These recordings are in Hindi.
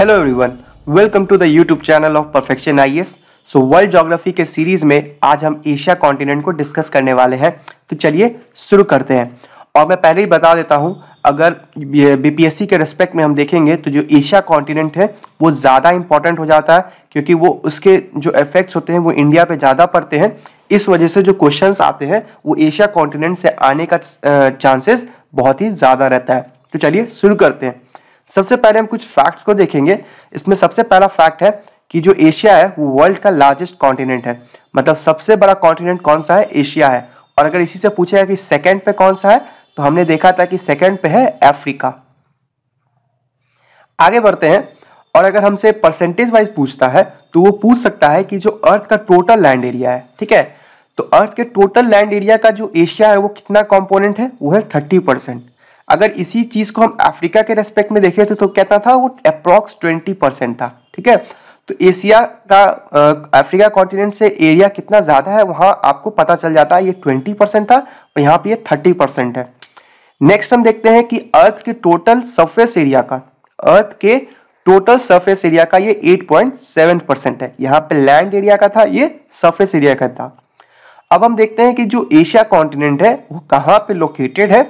Hello everyone welcome to the YouTube channel of Perfection IAS so world geography के सीरीज़ में आज हम एशिया कॉन्टिनेंट को डिस्कस करने वाले हैं। तो चलिए शुरू करते हैं। और मैं पहले ही बता देता हूँ, अगर बीपीएससी के रिस्पेक्ट में हम देखेंगे तो जो एशिया कॉन्टिनेंट है, वो ज़्यादा इंपॉर्टेंट हो जाता है, क्योंकि वो उसके जो इफेक्ट्स होते हैं, वो इंडिया पे ज़्यादा पड़ते हैं। इस वजह से जो क्वेश्चंस आते हैं, वो एशिया कॉन्टिनेंट से आने का चांसेस बहुत ही ज़्यादा रहता है। तो चलिए शुरू करते हैं। सबसे पहले हम कुछ फैक्ट्स को देखेंगे। इसमें सबसे पहला फैक्ट है कि जो एशिया है, वो वर्ल्ड का लार्जेस्ट कॉन्टिनेंट है। मतलब सबसे बड़ा कॉन्टिनेंट कौन सा है? एशिया है। और अगर इसी से पूछेगा कि सेकेंड पे कौन सा है तो हमने देखा था कि सेकेंड पे है अफ्रीका आगे बढ़ते हैं। और अगर हमसे परसेंटेज वाइज पूछता है तो वो पूछ सकता है कि जो अर्थ का टोटल लैंड एरिया है, ठीक है? तो अर्थ के टोटल लैंड एरिया का जो एशिया है, वो कितना कंपोनेंट है? वो है थर्टी परसेंट अगर इसी चीज़ को हम अफ्रीका के रेस्पेक्ट में देखें तो, तो कहता था वो अप्रोक्स ट्वेंटी परसेंट था ठीक है? तो एशिया का अफ्रीका कॉन्टिनेंट से एरिया कितना ज़्यादा है वहाँ आपको पता चल जाता है ये ट्वेंटी परसेंट था और यहाँ पे ये थर्टी परसेंट है। नेक्स्ट हम देखते हैं कि अर्थ के टोटल सरफेस एरिया का अर्थ के टोटल सरफेस एरिया का ये 8.7 परसेंट है। यहाँ पे लैंड एरिया का था ये सरफेस एरिया का था। अब हम देखते हैं कि जो एशिया कॉन्टिनेंट है वो कहाँ पे लोकेटेड है?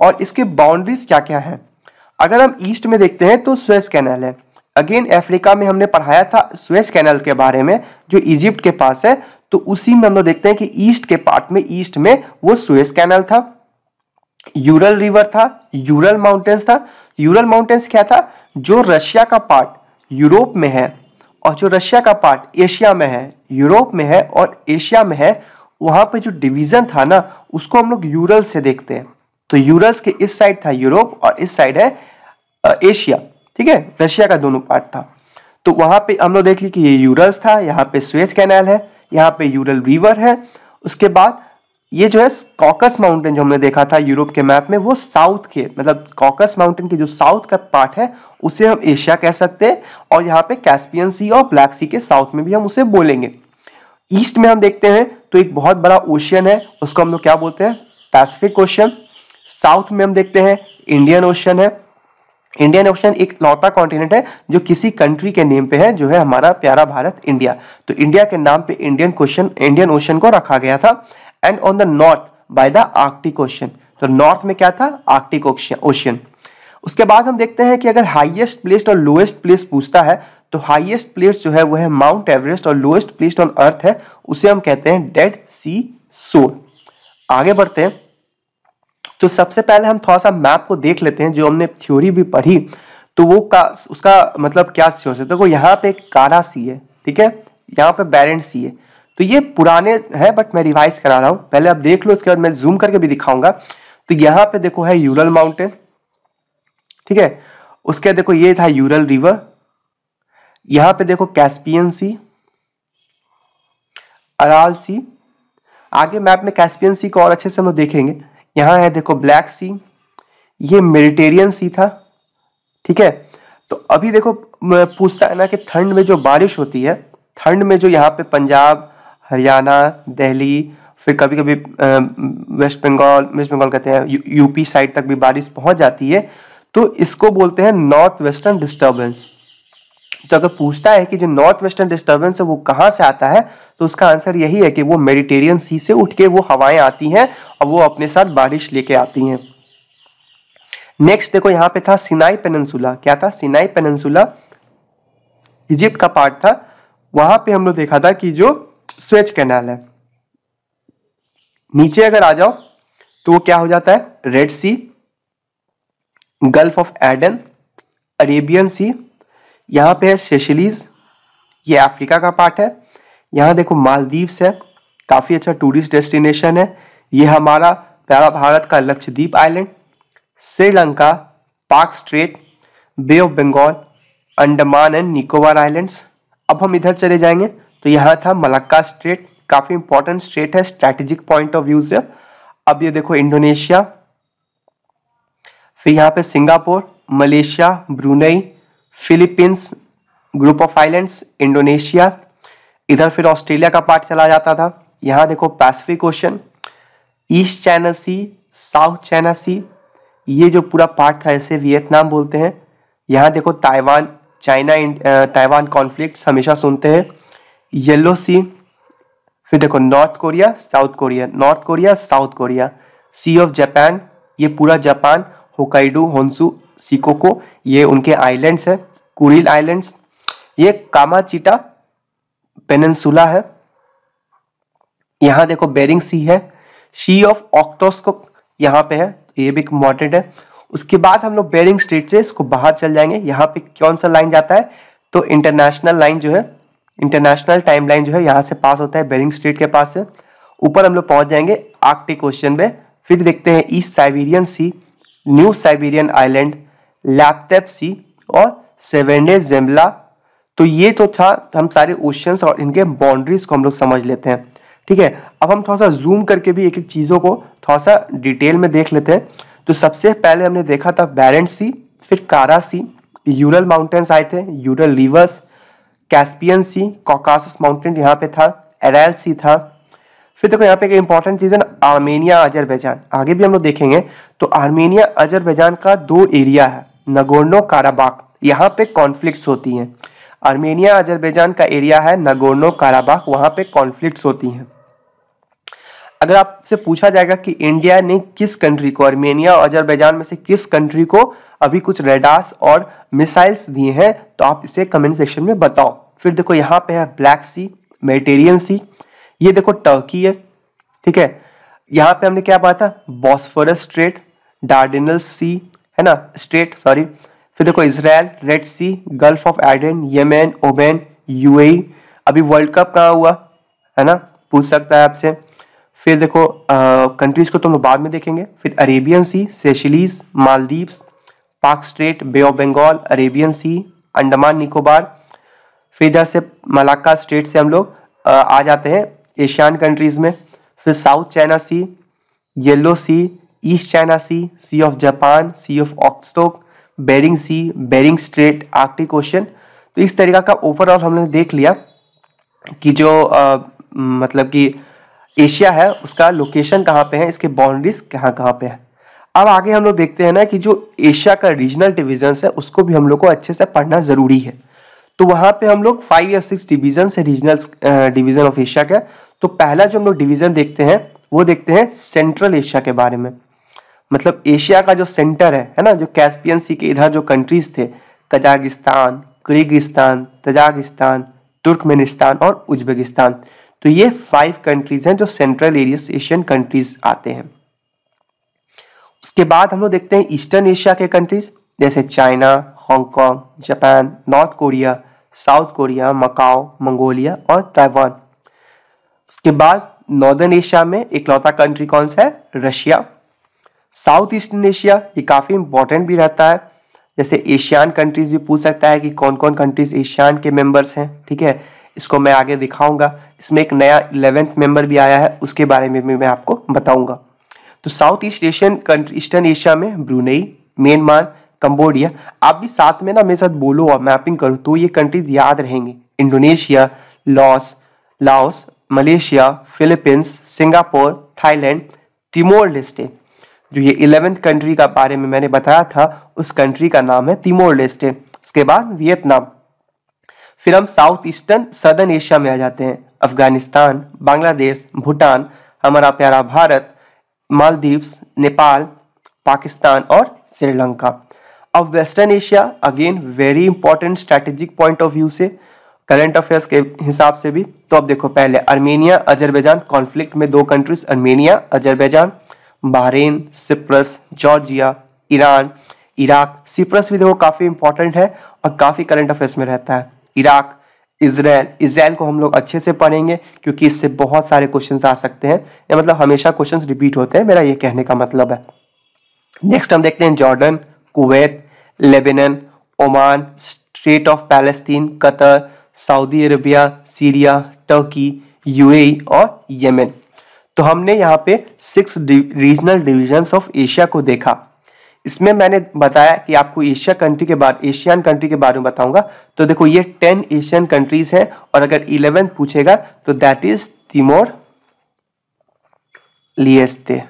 और इसके बाउंड्रीज क्या क्या है? अगर हम ईस्ट में देखते हैं तो स्वेस कैनल है। अगेन अफ्रीका में हमने पढ़ाया था स्वेस कैनल के बारे में, जो इजिप्ट के पास है तो उसी में हम लोग देखते हैं कि ईस्ट के पार्ट में ईस्ट में वो स्वेस कैनल था। यूरल रिवर था यूरल माउंटेन्स था। यूरल माउंटेन्स क्या था? जो रशिया का पार्ट यूरोप में है और जो रशिया का पार्ट एशिया में है यूरोप में है और एशिया में है, वहाँ पे जो डिवीज़न था ना, उसको हम लोग यूरल से देखते हैं। तो यूरस के इस साइड था यूरोप और इस साइड है एशिया, ठीक है? रशिया का दोनों पार्ट था। तो वहाँ पे हम लोग देख ली कि ये यूरस था, यहाँ पे स्वेज कैनाल है, यहाँ पे यूरल रिवर है। उसके बाद ये जो है, कॉकस माउंटेन जो हमने देखा था यूरोप के मैप में, वो साउथ के मतलब कॉकस माउंटेन के जो साउथ का पार्ट है, उसे हम एशिया कह सकते हैं और यहाँ पे कैस्पियन सी और ब्लैक सी के साउथ में भी हम उसे बोलेंगे। ईस्ट में हम देखते हैं तो एक बहुत बड़ा ओशियन है, उसको हम लोग क्या बोलते हैं? Pacific ocean. साउथ में हम देखते हैं, इंडियन ओशन है। इंडियन ओशन एक लौटा कॉन्टिनेंट है, जो किसी कंट्री के नेम पे है, जो है हमारा प्यारा भारत इंडिया तो इंडिया के नाम पे इंडियन क्वेश्चन इंडियन ओशन को रखा गया था। And on the north by the Arctic Ocean तो नॉर्थ में क्या था? आर्कटिक ओशन उसके बाद हम देखते हैं कि अगर हाईएस्ट प्लेस और लोएस्ट प्लेस पूछता है तो हाईएस्ट प्लेस जो है वह है माउंट एवरेस्ट और लोएस्ट प्लेस ऑन अर्थ है, उसे हम कहते हैं डेड सी सोल आगे बढ़ते हैं। तो सबसे पहले हम थोड़ा सा मैप को देख लेते हैं, जो हमने थ्योरी भी पढ़ी तो वो का, उसका मतलब क्या हो सकता है? देखो, यहाँ पे कारा सी है, ठीक है? यहाँ पे बैरेंट सी है। तो ये पुराने है बट मैं रिवाइज करा रहा हूँ। पहले आप देख लो उसके बाद मैं जूम करके भी दिखाऊँगा। तो यहाँ पे देखो है यूरल माउंटेन ठीक है? उसके देखो, ये था यूरल रिवर यहाँ पे देखो कैस्पियन सी अराल सी आगे मैप में कैस्पियन सी को और अच्छे से हम लोग देखेंगे। यहाँ है देखो ब्लैक सी ये मेडिटेरियन सी था ठीक है? तो अभी देखो पूछता है ना कि ठंड में जो बारिश होती है ठंड में जो यहाँ पे पंजाब हरियाणा दिल्ली फिर कभी कभी वेस्ट बंगाल वेस्ट बंगाल कहते हैं यू, यूपी साइड तक भी बारिश पहुँच जाती है तो इसको बोलते हैं नॉर्थ वेस्टर्न डिस्टर्बेंस तो अगर पूछता है कि जो नॉर्थ वेस्टर्न डिस्टर्बेंस है, वो कहाँ से आता है तो उसका आंसर यही है कि वो मेडिटेरियन सी से उठ के वो हवाएँ आती हैं और वो अपने साथ बारिश लेके आती हैं। नेक्स्ट देखो, यहाँ पे था सिनाई पेनंसुला क्या था? सिनाई पेनंसुला इजिप्ट का पार्ट था। वहाँ पे हम लोग देखा था कि जो स्वेच कैनाल है, नीचे अगर आ जाओ तो वो क्या हो जाता है? Red Sea Gulf of Aden Arabian Sea यहाँ पे है सेशलीज ये अफ्रीका का पार्ट है। यहाँ देखो मालदीव्स है, काफ़ी अच्छा टूरिस्ट डेस्टिनेशन है। ये हमारा प्यारा भारत का Lakshadweep island Sri Lanka Palk Strait Bay of Bengal Andaman and Nicobar islands अब हम इधर चले जाएँगे तो यहाँ था मलक्का स्ट्रेट काफ़ी इंपॉर्टेंट स्ट्रेट है स्ट्रैटेजिक पॉइंट ऑफ़ व्यू से अब ये देखो इंडोनेशिया फिर यहाँ पे Singapore Malaysia Brunei Philippines group of islands Indonesia इधर फिर ऑस्ट्रेलिया का पार्ट चला जाता था। यहाँ देखो Pacific Ocean East China Sea South China Sea ये जो पूरा पार्ट था ऐसे वियतनाम बोलते हैं। यहाँ देखो ताइवान चाइना ताइवान कॉन्फ्लिक्ट हमेशा सुनते हैं। येलो सी फिर देखो North Korea South Korea North Korea South Korea Sea of Japan ये पूरा जापान होकाइडू होन्सू सिकोको ये उनके आइलैंड्स है कुरिल आइलैंड्स ये कामाचिटा पेनसुला है। यहाँ देखो बेरिंग सी है। सी ऑफ़ ऑक्टोस्को यहाँ पे है ये भी इंपॉर्टेंट है। उसके बाद हम लोग बेरिंग स्ट्रीट से इसको बाहर चल जाएँगे। यहाँ पे कौन सा लाइन जाता है? तो इंटरनेशनल लाइन जो है इंटरनेशनल टाइम लाइन जो है, यहाँ से पास होता है बेरिंग स्ट्रीट के पास से। ऊपर हम लोग पहुँच जाएँगे आर्कटिक क्वेश्चन में। फिर देखते हैं East Siberian Sea New Siberian Island Laptev Sea और सेवेंडे जेम्बला। तो ये तो था, हम सारे ओशंस और इनके बाउंड्रीज को हम लोग समझ लेते हैं। ठीक है, अब हम थोड़ा सा जूम करके भी एक एक चीज़ों को थोड़ा सा डिटेल में देख लेते हैं। तो सबसे पहले हमने देखा था बैरेंट सी, फिर कारा सी यूरल माउंटेन्स आए थे Ural rivers Caspian Sea Caucasus mountain यहाँ पे था एरल सी था। फिर देखो यहाँ पे एक इंपॉर्टेंट चीज़ है ना आर्मेनिया अजरबैजान। आगे भी हम लोग देखेंगे तो आर्मेनिया अजरबैजान का दो एरिया है। नगोर्नो काराबाग यहाँ पे कॉन्फ्लिक्ट्स होती हैं। आर्मेनिया, अजरबैजान का एरिया है नगोर्नो काराबाग वहाँ पे कॉन्फ्लिक्ट्स होती हैं। अगर आपसे पूछा जाएगा कि इंडिया ने किस कंट्री को, आर्मेनिया और अजरबैजान में से किस कंट्री को अभी कुछ रेडास और मिसाइल्स दिए हैं तो आप इसे कमेंट सेक्शन में बताओ। फिर देखो यहाँ पे है ब्लैक सी मेडिटेरियन सी ये देखो टर्की है, ठीक है? यहाँ पे हमने क्या बात था? बॉस्फोरस स्ट्रेट डार्डिनल सी है ना? स्टेट सॉरी फिर देखो Israel Red Sea Gulf of Aden Yemen Oman UAE अभी वर्ल्ड कप कहाँ हुआ? है ना? पूछ सकता है आपसे। फिर देखो कंट्रीज़ को तो हम बाद में देखेंगे। फिर Arabian Sea Seychelles Maldives Palk Strait Bay of Bengal Arabian Sea Andaman Nicobar फिर इधर से मलाका स्टेट से हम लोग आ जाते हैं एशियान कंट्रीज़ में। फिर South China Sea Yellow Sea East China Sea Sea of Japan Sea of Okhotsk Bering Sea Bering Strait Arctic Ocean तो इस तरीका का ओवरऑल हमने देख लिया कि जो आ, मतलब कि एशिया है उसका लोकेशन कहाँ पे है इसके बाउंड्रीज कहाँ कहाँ पे है। अब आगे हम लोग देखते हैं ना कि जो एशिया का रीजनल डिविजन है उसको भी हम लोग को अच्छे से पढ़ना ज़रूरी है। तो वहाँ पे हम लोग फाइव या सिक्स डिविजन है रीजनल डिवीज़न ऑफ़ एशिया का। तो पहला जो हम लोग डिवीज़न देखते हैं वो देखते हैं सेंट्रल एशिया के बारे में। मतलब एशिया का जो सेंटर है है ना, जो कैस्पियन सी के इधर जो कंट्रीज़ थे, कजाकिस्तान, किर्गिस्तान, तजाकिस्तान, तुर्कमेनिस्तान और उज्बेकिस्तान। तो ये फाइव कंट्रीज़ हैं जो सेंट्रल एरिया एशियन कंट्रीज़ आते हैं। उसके बाद हम लोग देखते हैं ईस्टर्न एशिया के कंट्रीज़ जैसे China Hong Kong Japan North Korea South Korea Macau Mongolia और ताइवान उसके बाद नॉर्दर्न एशिया में इकलौता कंट्री कौन सा है? रशिया साउथ ईस्टर्न एशिया ये काफ़ी इंपॉर्टेंट भी रहता है। जैसे एशियान कंट्रीज़ भी पूछ सकता है कि कौन कौन कंट्रीज़ एशियान के मेंबर्स हैं, ठीक है? इसको मैं आगे दिखाऊँगा। इसमें एक नया इलेवेंथ मेंबर भी आया है, उसके बारे में भी मैं आपको बताऊँगा। तो south east Asian country eastern Asia में ब्रूनई, म्यांमार, कंबोडिया, आप भी साथ में ना मेरे साथ बोलो और मैपिंग करो तो ये कंट्रीज़ याद रहेंगे। Indonesia, Laos, Laos, Malaysia, Philippines, Singapore, Thailand, Timor, Leste. जो ये इलेवेंथ कंट्री का बारे में मैंने बताया था, उस कंट्री का नाम है तिमोर लेस्टे। उसके बाद वियतनाम। फिर हम साउथ ईस्टर्न, सदर्न एशिया में आ जाते हैं। अफ़गानिस्तान, बांग्लादेश, भूटान, हमारा प्यारा भारत, मालदीव्स, नेपाल, पाकिस्तान और श्रीलंका। अब western Asia, again very important strategic point of view से। करंट अफेयर्स के हिसाब से भी। तो अब देखो, पहले अर्मेनिया अजरबैजान कॉन्फ्लिक्ट में दो countries Armenia Azerbaijan Bahrain, Cyprus, Georgia Iran Iraq, Cyprus भी देखो काफ़ी इंपॉर्टेंट है और काफ़ी करंट अफेयर्स में रहता है। इराक, इसराइल इसराइल को हम लोग अच्छे से पढ़ेंगे क्योंकि इससे बहुत सारे क्वेश्चंस आ सकते हैं। या मतलब हमेशा क्वेश्चंस रिपीट होते हैं, मेरा ये कहने का मतलब है। नेक्स्ट हम देखते हैं Jordan, Kuwait, Lebanon, Oman, State of Palestine, Qatar, Saudi Arabia, Syria, Turkey, UAE और येमेन। तो हमने यहाँ पे six regional divisions of Asia को देखा। इसमें मैंने बताया कि आपको एशिया कंट्री के बारे एशियन कंट्री के बारे में बताऊँगा। तो देखो, ये टेन एशियन कंट्रीज़ हैं और अगर इलेवेंथ पूछेगा तो दैट इज़ तिमोर लिएस्ते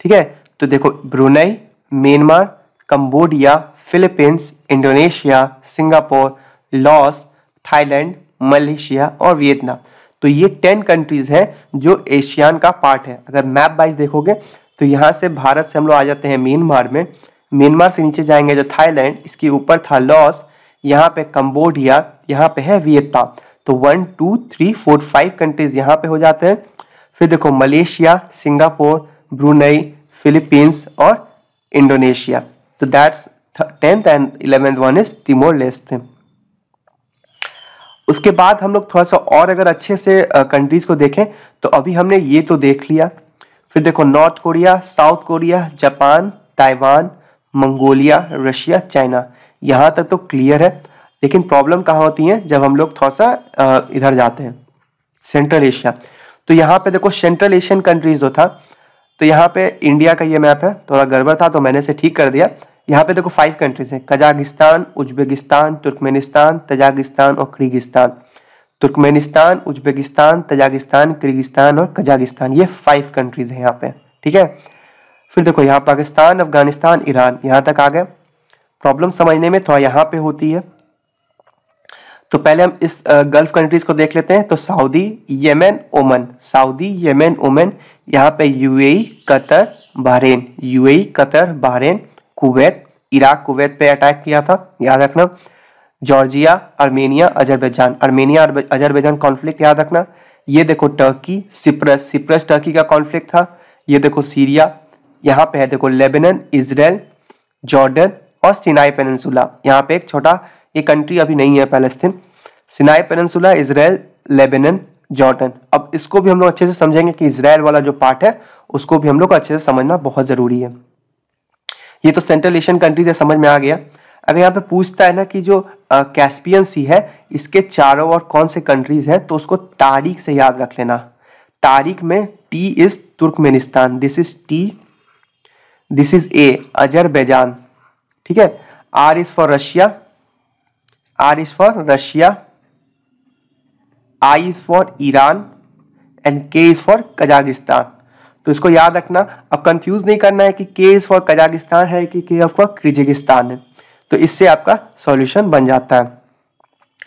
ठीक है? तो देखो Brunei Myanmar Cambodia Philippines Indonesia Singapore Laos Thailand Malaysia और वियतनाम तो ये टेन कंट्रीज़ हैं जो एशियान का पार्ट है। अगर मैप वाइज देखोगे तो यहाँ से भारत से हम लोग आ जाते हैं म्यांमार में। म्यांमार से नीचे जाएँगे जो थाईलैंड इसके ऊपर था लॉस यहाँ पे कंबोडिया यहाँ पे है वियतनाम तो one two three four five countries यहाँ पे हो जाते हैं। फिर देखो मलेशिया सिंगापुर ब्रुनई फिलीपींस और इंडोनेशिया तो that's tenth and eleventh one is Timor Leste उसके बाद हम लोग थोड़ा सा और अगर अच्छे से कंट्रीज़ को देखें तो अभी हमने ये तो देख लिया। फिर देखो North Korea South Korea Japan Taiwan Mongolia Russia China यहाँ तक तो क्लियर है, लेकिन प्रॉब्लम कहाँ होती है? जब हम लोग थोड़ा सा इधर जाते हैं। सेंट्रल एशिया तो यहाँ पे देखो सेंट्रल एशियन कंट्रीज़ जो था तो यहाँ पे इंडिया का ये मैप है। थोड़ा गड़बड़ था तो मैंने इसे ठीक कर दिया। यहाँ पे देखो फाइव कंट्रीज़ हैं। कजाकिस्तान उज्बेकिस्तान तुर्कमेनिस्तान तजाकिस्तान और Kyrgyzstan Turkmenistan Uzbekistan Tajikistan Kyrgyzstan और कजाकिस्तान ये फाइव कंट्रीज़ हैं यहाँ पे। ठीक है? फिर देखो यहाँ पाकिस्तान, अफ़गानिस्तान, ईरान। यहाँ तक आ गए। प्रॉब्लम समझने में थोड़ा यहाँ पे होती है। तो पहले हम इस गल्फ कंट्रीज़ को देख लेते हैं। तो Saudi Yemen Oman Saudi Yemen Oman यहाँ पे UAE Qatar Bahrain UAE Qatar Bahrain Kuwait, Iraq, Kuwait पे अटैक किया था, याद रखना। Georgia, Armenia, Azerbaijan. Armenia Azerbaijan conflict याद रखना। ये देखो टर्की सिप्रस सिप्रस टर्की का कॉन्फ्लिक्ट था। ये देखो सीरिया यहाँ पे है देखो लेबनन इसराइल जॉर्डन और सिनाई पेनसुला यहाँ पे एक छोटा, ये कंट्री अभी नहीं है Palestine Sinai peninsula Israel Lebanon Jordan अब इसको भी हम लोग अच्छे से समझेंगे कि इसराइल वाला जो पार्ट है, उसको भी हम लोग अच्छे से समझना बहुत ज़रूरी है। ये तो सेंट्रल एशियन कंट्रीज़ है, समझ में आ गया। अगर यहाँ पे पूछता है ना कि जो कैस्पियन सी है, इसके चारों और कौन से कंट्रीज़ हैं तो उसको तारीख से याद रख लेना। तारीख में T is Turkmenistan this is T this is A Azerbaijan ठीक है? R is for Russia R is for Russia I is for Iran and K is for Kazakhstan तो इसको याद रखना। अब कंफ्यूज नहीं करना है कि के इज़ फॉर कजाकिस्तान है कि के फॉर किर्गिस्तान है। तो इससे आपका सॉल्यूशन बन जाता है।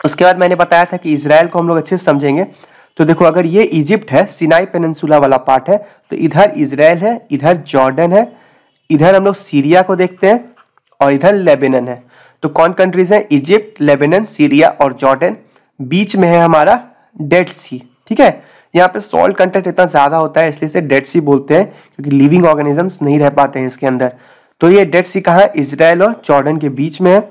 उसके बाद मैंने बताया था कि इसराइल को हम लोग अच्छे से समझेंगे। तो देखो, अगर ये इजिप्ट है सिनाई पेनसुला वाला पार्ट है तो इधर इसराइल है, इधर जॉर्डन है, इधर हम लोग सीरिया को देखते हैं और इधर लेबेनन है। तो कौन कंट्रीज़ है? इजिप्ट लेबेनन सीरिया और जॉर्डन बीच में है हमारा डेड सी ठीक है? यहाँ पे सॉल्ट कंटेंट इतना ज़्यादा होता है, इसलिए इसे डेड सी बोलते हैं, क्योंकि लिविंग ऑर्गेनिजम्स नहीं रह पाते हैं इसके अंदर। तो ये डेड सी कहा? इसराइल और जॉर्डन के बीच में है।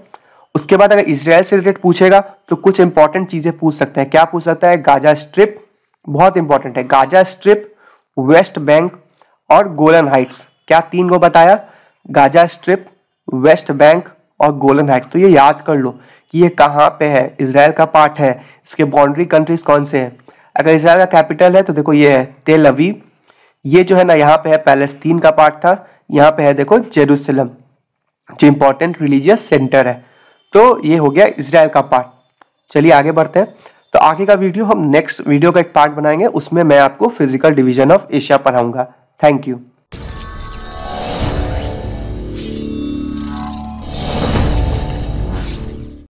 उसके बाद अगर इसराइल से रिलेटेड पूछेगा तो कुछ इंपॉर्टेंट चीज़ें पूछ सकते हैं। क्या पूछ सकता है? गाजा स्ट्रिप बहुत इंपॉर्टेंट है। गाजा स्ट्रिप वेस्ट बैंक और गोलन हाइट्स क्या तीन को बताया? गाजा स्ट्रिप वेस्ट बैंक और गोलन हाइट्स तो ये याद कर लो कि ये कहाँ पे है? इसराइल का पार्ट है। इसके बाउंड्री कंट्रीज़ कौन से हैं? अगर इसराइल का कैपिटल है तो देखो ये है तेल अवीव। ये जो है ना, यहाँ पे है पैलेस्तीन का पार्ट था। यहाँ पे है देखो जेरूसलम, जो इम्पोर्टेंट रिलीजियस सेंटर है। तो ये हो गया इसराइल का पार्ट। चलिए आगे बढ़ते हैं। तो आगे का वीडियो हम नेक्स्ट वीडियो का एक पार्ट बनाएँगे, उसमें मैं आपको physical division of Asia पढ़ाऊँगा। Thank you